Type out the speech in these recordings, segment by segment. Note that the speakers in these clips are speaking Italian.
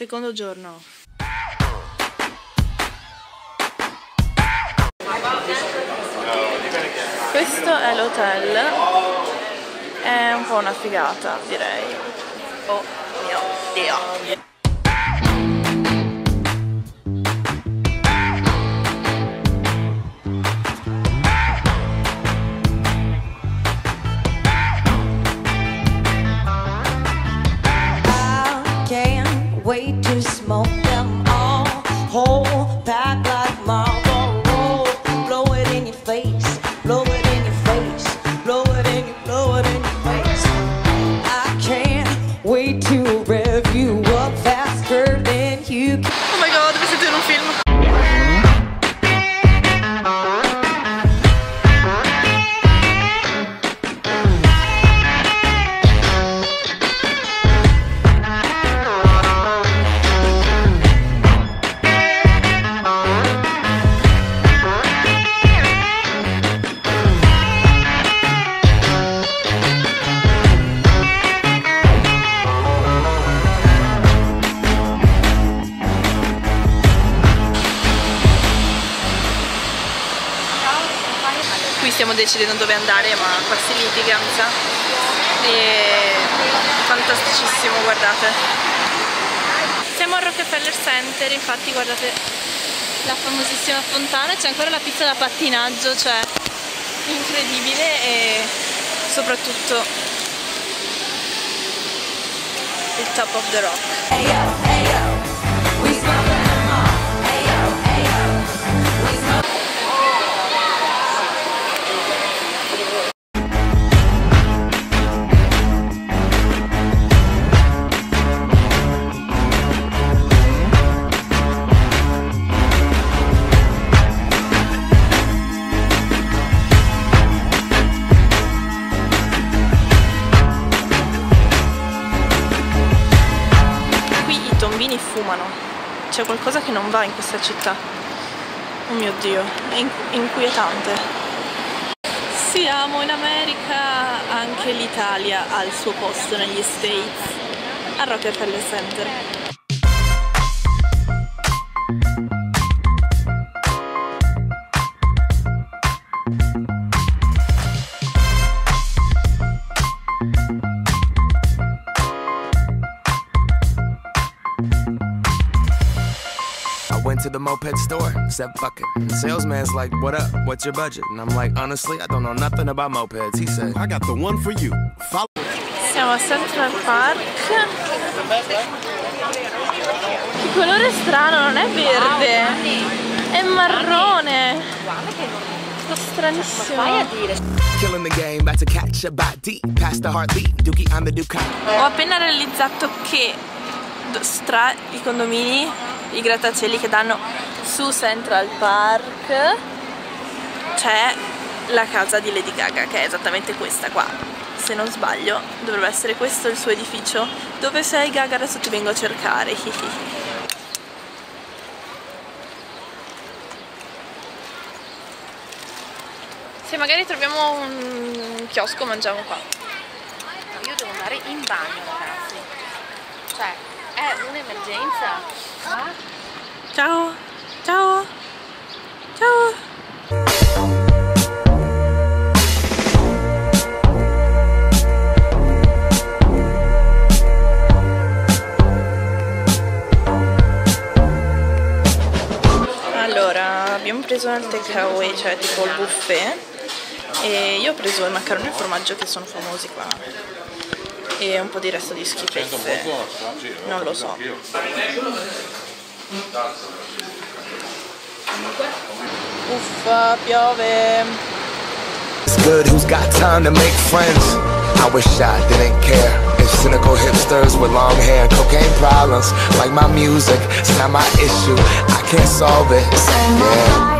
Secondo giorno. Questo è l'hotel. È un po' una figata, direi. Oh mio Dio. Decidendo dove andare, ma qua si litiga, mi sa. E fantasticissimo, guardate. Siamo al Rockefeller Center, infatti guardate la famosissima fontana, c'è ancora la pista da pattinaggio, cioè incredibile e soprattutto il top of the rock. Qui i tombini fumano, c'è qualcosa che non va in questa città. Oh mio dio, è in- inquietante. Siamo in America, anche l'Italia ha il suo posto negli States, a Rockefeller Center. To the moped store, said fuck it. The salesman's like, what up? What's your budget? And I'm like, honestly, I don't know nothing about mopeds. He said, I got the one for you. Follow. Siamo a Central Park. Che colore strano, non è verde, è marrone. Sto stranissimo. killing the game, about to catch a body deep. Past the heartbeat, Dookie on the Ducati. Ho appena realizzato che tra i condomini, i grattacieli che danno su Central Park c'è la casa di Lady Gaga che è esattamente questa qua. Se non sbaglio dovrebbe essere questo il suo edificio. Dove sei Gaga? Adesso ti vengo a cercare. Se magari troviamo un chiosco mangiamo qua. Io devo andare in bagno. Cioè, è un'emergenza. Ah? Ciao, ciao, ciao. Abbiamo preso il takeaway, cioè tipo il buffet, e io ho preso i macaroni al formaggio che sono famosi qua, e un po' di resto di schifezze, non lo so. Uffa, piove. It's good, who's got time to make friends? I wish I didn't care. If cynical hipsters with long hair cocaine problems, like my music, it's not my issue. I can't solve it. Yeah.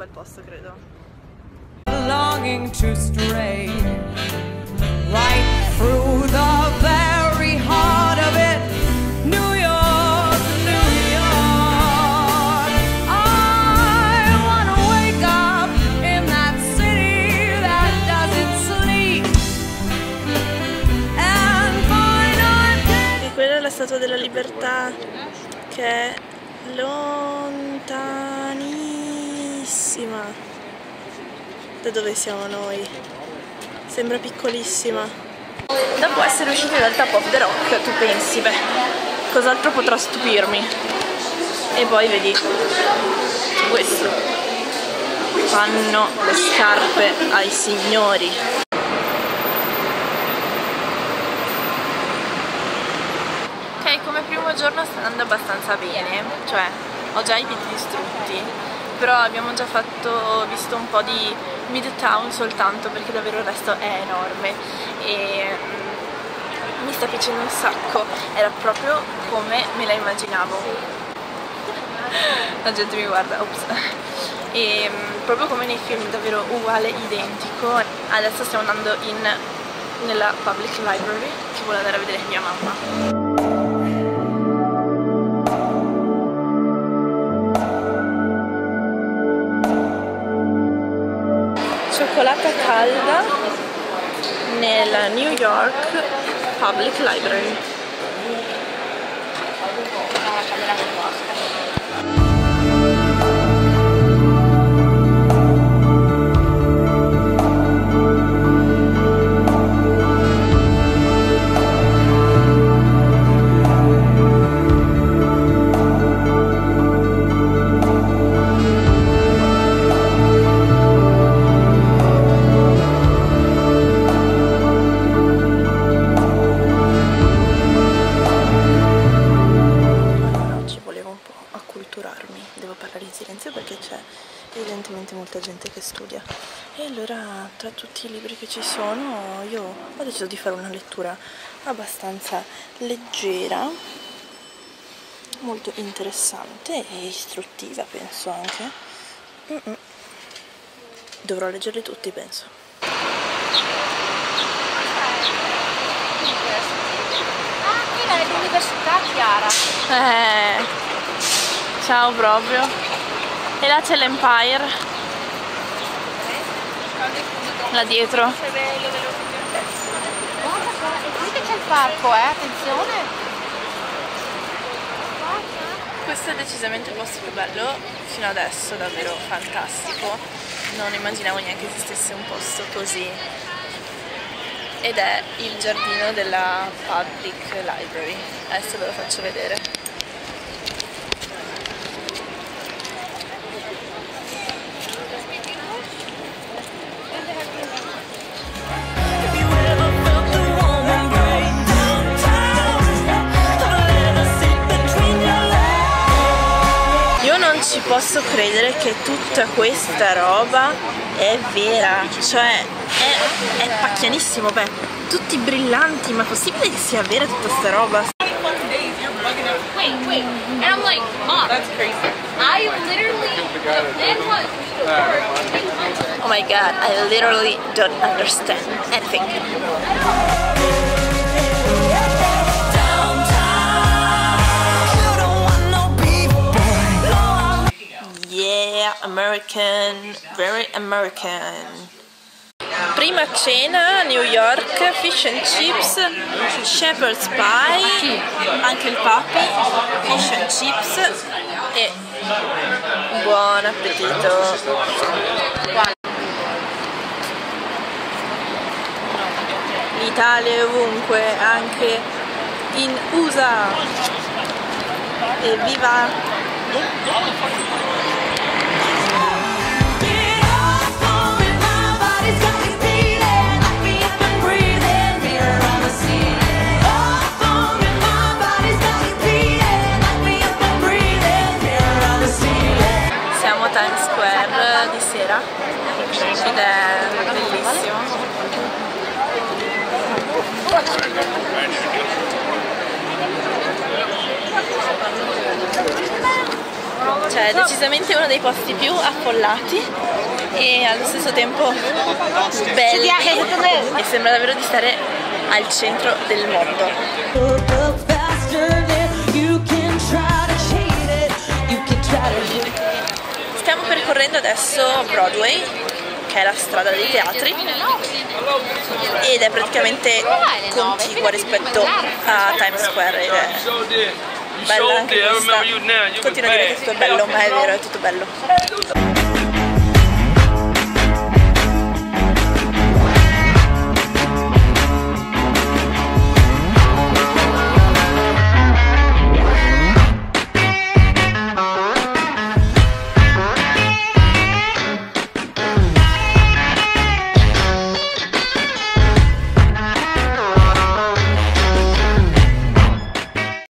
bel posto, credo. longing to stray right through the very heart of it. New York, New York. I wanna wake up in that city that doesn't sleep and find I'm dead. E quella è la Statua della Libertà che è lontanissima da dove siamo noi. Sembra piccolissima. Dopo essere usciti dal Top of the Rock, tu pensi, beh, cos'altro potrà stupirmi? E poi vedi questo. Fanno le scarpe ai signori. Ok, come primo giorno sta andando abbastanza bene, cioè ho già i piedi distrutti, però abbiamo già fatto, visto un po' di Midtown soltanto perché davvero il resto è enorme e mm, mi sta piacendo un sacco, era proprio come me la immaginavo. La gente mi guarda, ops. E mm, proprio come nei film, davvero uguale, identico. Adesso stiamo andando in, nella public library che vuole andare a vedere mia mamma. Calda nella New York Public Library. Evidentemente molta gente che studia. E allora tra tutti i libri che ci sono io ho deciso di fare una lettura abbastanza leggera, molto interessante e istruttiva penso anche. Mm-mm. Dovrò leggerli tutti penso. Ah, quella è l'università Chiara. Eh, ciao proprio. E là c'è l'Empire. Là dietro. Guarda qua, e qui che c'è il parco, eh, attenzione. Questo è decisamente il posto più bello fino adesso, davvero fantastico. Non immaginavo neanche esistesse un posto così. Ed è il giardino della Public Library. Adesso ve lo faccio vedere. Posso credere che tutta questa roba è vera, cioè è, è pacchianissimo, beh, tutti brillanti, ma è possibile che sia vera tutta questa roba? Wait, wait. And I'm like, Mom, that's crazy. I literally, then what? Oh my god, I literally don't understand anything. American, very American. Prima cena, New York, fish and chips, shepherd's pie, anche il papi, fish and chips e buon appetito. L'Italia è ovunque, anche in USA. Evviva! Bellissimo. Cioè è decisamente uno dei posti più affollati e allo stesso tempo belli e sembra davvero di stare al centro del mondo. Stiamo percorrendo adesso Broadway, che è la strada dei teatri, ed è praticamente contigua rispetto a Times Square ed è bella anche questa. Continuo a dire che tutto è bello, ma è vero, è tutto bello.